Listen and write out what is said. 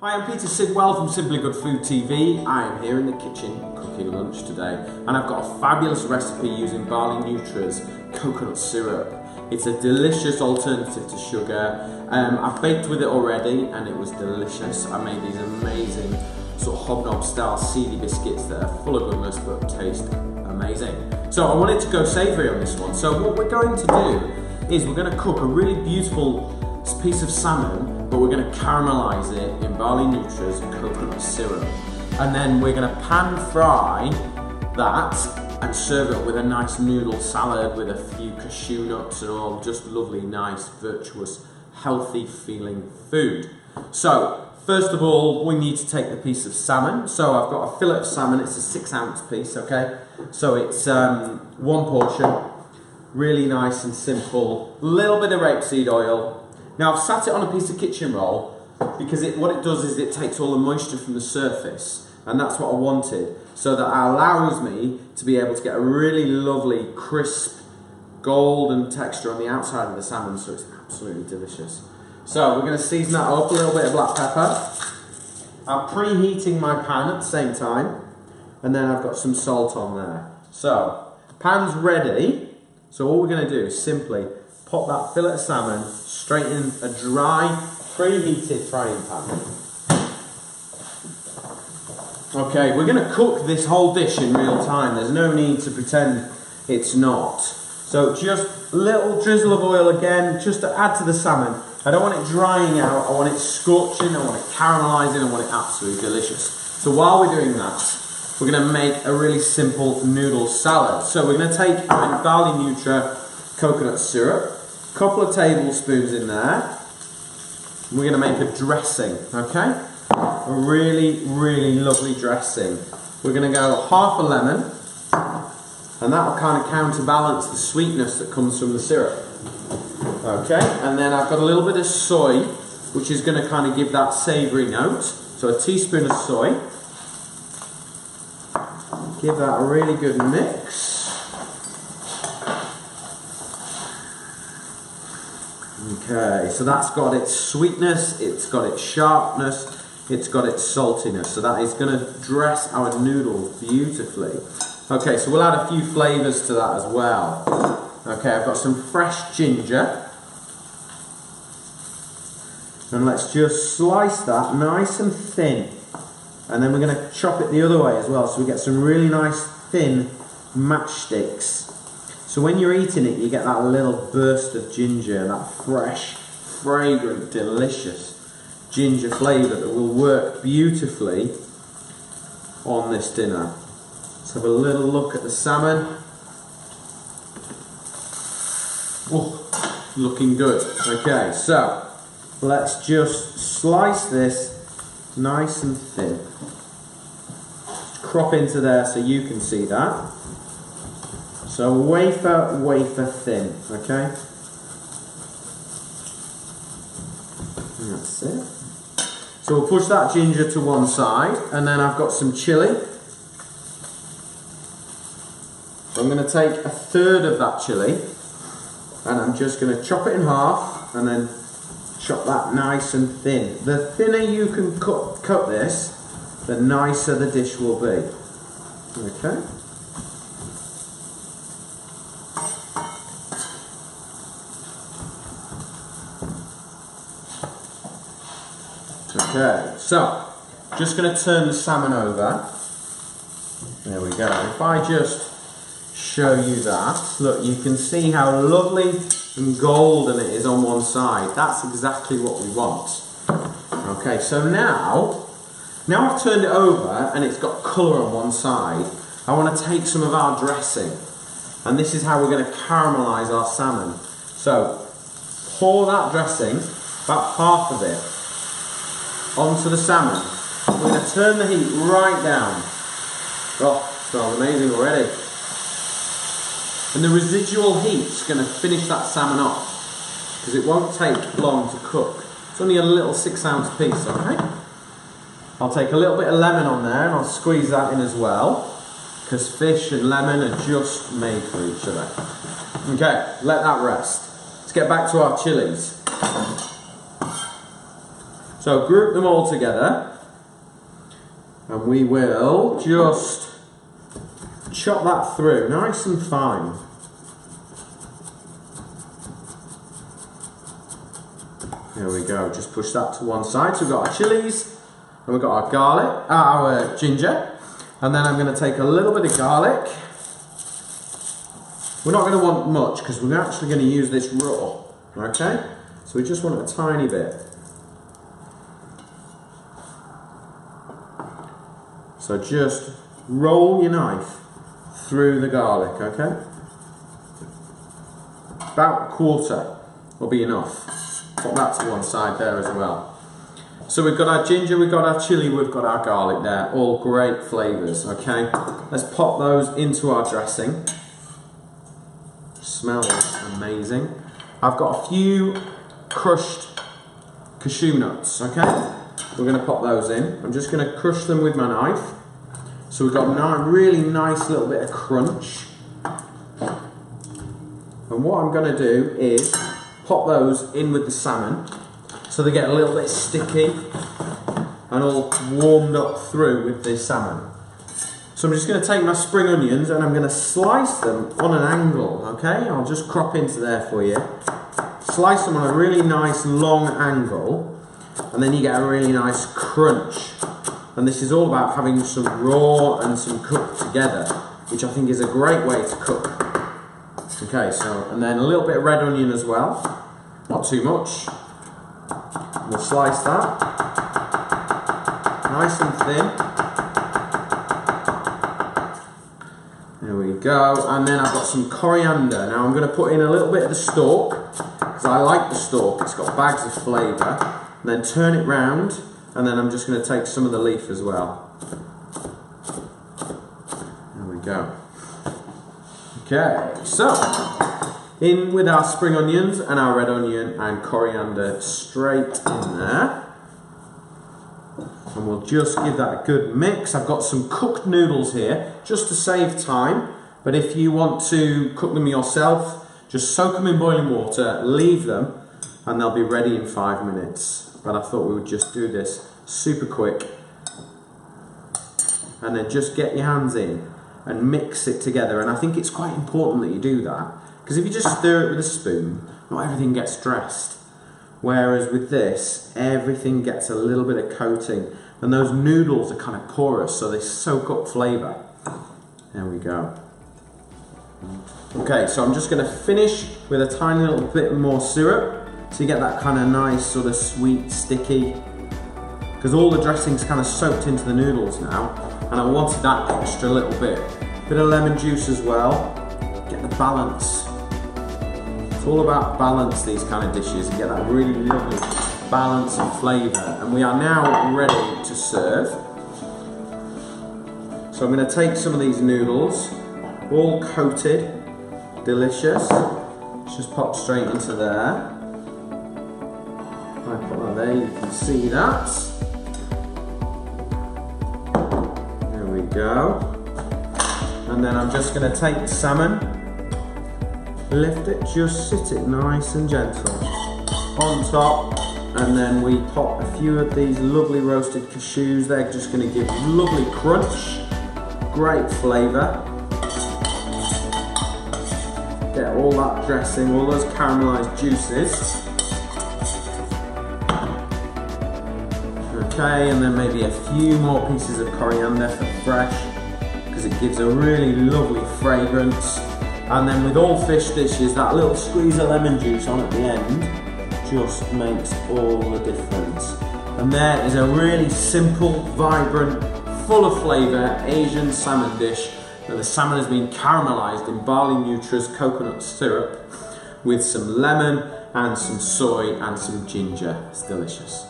Hi, I'm Peter Sidwell from Simply Good Food TV. I am here in the kitchen cooking lunch today and I've got a fabulous recipe using Bali Nutra's coconut syrup. It's a delicious alternative to sugar. Um, I've baked with it already and it was delicious. I made these amazing sort of hobnob style seedy biscuits that are full of goodness but taste amazing. So I wanted to go savoury on this one. So what we're going to do is we're going to cook a really beautiful piece of salmon, but we're going to caramelize it in Bali Nutra's coconut syrup. And then we're going to pan fry that and serve it with a nice noodle salad with a few cashew nuts and all, just lovely, nice, virtuous, healthy feeling food. So, first of all, we need to take the piece of salmon. So I've got a fillet of salmon, it's a six ounce piece, okay? So it's um, one portion, really nice and simple. A little bit of rapeseed oil, now I've sat it on a piece of kitchen roll because it, what it does is it takes all the moisture from the surface and that's what I wanted so that allows me to be able to get a really lovely crisp golden texture on the outside of the salmon so it's absolutely delicious. So we're going to season that up, a little bit of black pepper. I'm preheating my pan at the same time and then I've got some salt on there. So pan's ready so all we're going to do is simply pop that fillet of salmon straight in a dry, preheated frying pan. Okay, we're going to cook this whole dish in real time. There's no need to pretend it's not. So just a little drizzle of oil again, just to add to the salmon. I don't want it drying out, I want it scorching, I want it caramelising, I want it absolutely delicious. So while we're doing that, we're going to make a really simple noodle salad. So we're going to take Bali Nutra coconut syrup, couple of tablespoons in there. We're going to make a dressing, okay? A really, really lovely dressing. We're going to go half a lemon, and that will kind of counterbalance the sweetness that comes from the syrup. Okay, and then I've got a little bit of soy, which is going to kind of give that savoury note. So a teaspoon of soy. Give that a really good mix. Okay, so that's got its sweetness, it's got its sharpness, it's got its saltiness. So that is going to dress our noodles beautifully. Okay, so we'll add a few flavours to that as well. Okay, I've got some fresh ginger. And let's just slice that nice and thin. And then we're going to chop it the other way as well, so we get some really nice thin matchsticks. So when you're eating it, you get that little burst of ginger, that fresh, fragrant, delicious ginger flavour that will work beautifully on this dinner. Let's have a little look at the salmon. Oh, looking good. Okay, so let's just slice this nice and thin. crop into there so you can see that. So wafer, wafer thin, okay? That's it. So we'll push that ginger to one side, and then I've got some chilli. I'm going to take a third of that chilli, and I'm just going to chop it in half, and then chop that nice and thin. The thinner you can cut, cut this, the nicer the dish will be. Okay? Okay, so just going to turn the salmon over. There we go. If I just show you that, look, you can see how lovely and golden it is on one side. That's exactly what we want. Okay, so now, now I've turned it over and it's got colour on one side, I want to take some of our dressing. And this is how we're going to caramelise our salmon. So, pour that dressing, about half of it, onto the salmon. We're going to turn the heat right down. Oh, smells amazing already. And the residual heat's going to finish that salmon off because it won't take long to cook. It's only a little six ounce piece, okay? I'll take a little bit of lemon on there and I'll squeeze that in as well because fish and lemon are just made for each other. Okay, let that rest. Let's get back to our chilies. So group them all together and we will just chop that through nice and fine. There we go, just push that to one side. So we've got our chilies and we've got our garlic, uh, our ginger, and then I'm going to take a little bit of garlic. We're not going to want much because we're actually going to use this raw, okay? So we just want a tiny bit. So just roll your knife through the garlic, okay? About a quarter will be enough. Put that to one side there as well. So we've got our ginger, we've got our chili, we've got our garlic there, all great flavours, okay? Let's pop those into our dressing. Smells amazing. I've got a few crushed cashew nuts, okay? We're gonna pop those in. I'm just gonna crush them with my knife. So we've got a really nice little bit of crunch. And what I'm gonna do is pop those in with the salmon so they get a little bit sticky and all warmed up through with the salmon. So I'm just going to take my spring onions and I'm going to slice them on an angle, okay? I'll just crop into there for you. Slice them on a really nice long angle and then you get a really nice crunch. And this is all about having some raw and some cooked together, which I think is a great way to cook. Okay, so, and then a little bit of red onion as well, not too much. We'll slice that. Nice and thin. There we go. And then I've got some coriander. Now I'm going to put in a little bit of the stalk, because I like the stalk. It's got bags of flavour. Then turn it round, and then I'm just going to take some of the leaf as well. There we go. Okay, so in with our spring onions and our red onion and coriander straight in there. And we'll just give that a good mix. I've got some cooked noodles here, just to save time. But if you want to cook them yourself, just soak them in boiling water, leave them, and they'll be ready in five minutes. But I thought we would just do this super quick. And then just get your hands in and mix it together. And I think it's quite important that you do that because if you just stir it with a spoon, not everything gets dressed. Whereas with this, everything gets a little bit of coating. And those noodles are kind of porous, so they soak up flavour. There we go. Okay, so I'm just going to finish with a tiny little bit more syrup. So you get that kind of nice sort of sweet, sticky. Because all the dressing's kind of soaked into the noodles now. And I wanted that extra little bit. Bit of lemon juice as well. Get the balance It's all about balance, these kind of dishes, and get that really lovely balance and flavour. And we are now ready to serve. So I'm going to take some of these noodles, all coated, delicious. Just pop straight into there. I put that there, you can see that. There we go. And then I'm just going to take the salmon lift it, just sit it nice and gentle on top and then we pop a few of these lovely roasted cashews, they're just going to give lovely crunch, great flavour. Get all that dressing, all those caramelised juices. Okay, and then maybe a few more pieces of coriander for fresh because it gives a really lovely fragrance. And then with all fish dishes, that little squeeze of lemon juice on at the end just makes all the difference. And there is a really simple, vibrant, full of flavour Asian salmon dish. Now the salmon has been caramelised in Bali Nutra's coconut syrup with some lemon and some soy and some ginger. It's delicious.